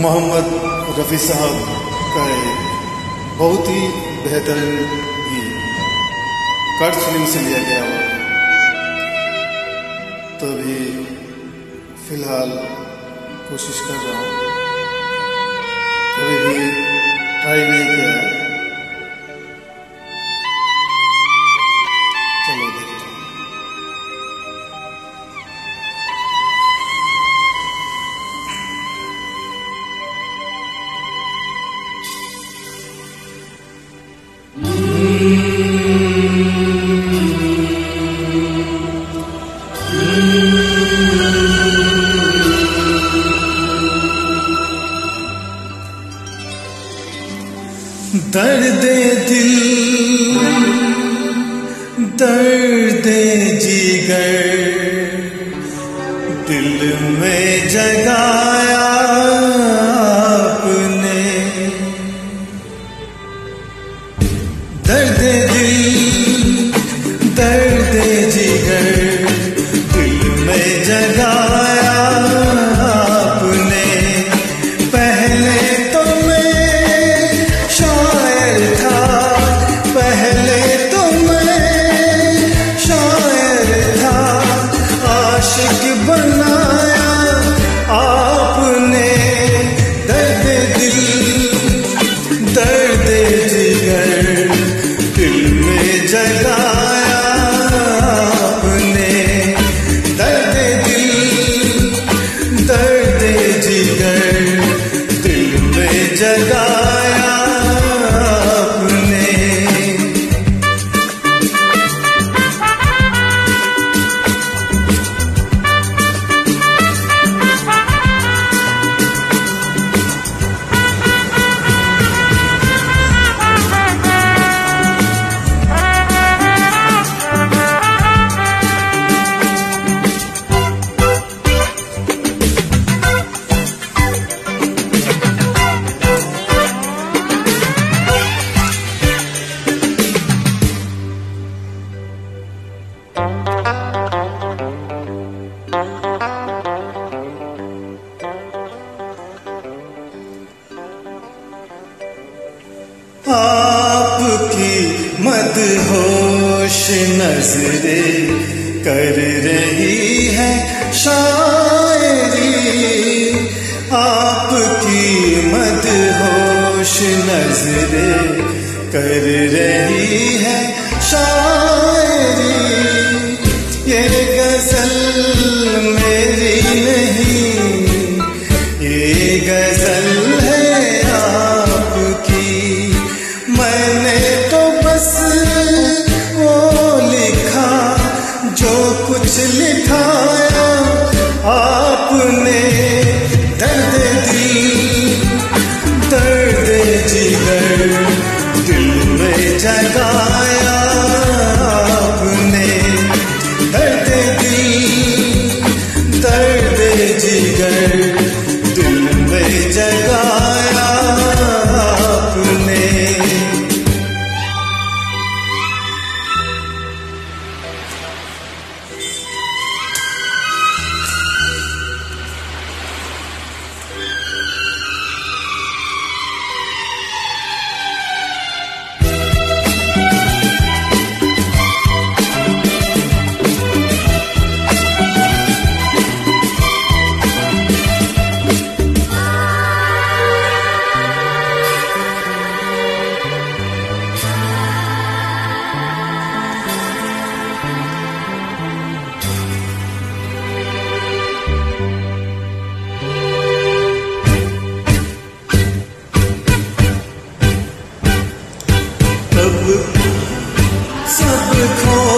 मोहम्मद रफ़ी साहब का है बहुत ही बेहतरीन ही कट फ़िल्म से लिया गया हुआ तो फ़िलहाल कोशिश कर रहा हूँ। दर्द दिल दर्द जिगर। दिल में जगाया बनाया आपने दर्द दिल दर्द दिल में जगाया। आपने दर्द दिल दर्द दिल में आपकी मदहोश नजरे कर रही है शायरी। आपकी मदहोश नजरे कर रही है शायरी। ये कुछ लिखाया आपने दर्द दिल दर्द जिगर दिल में जगाया। Sabır kol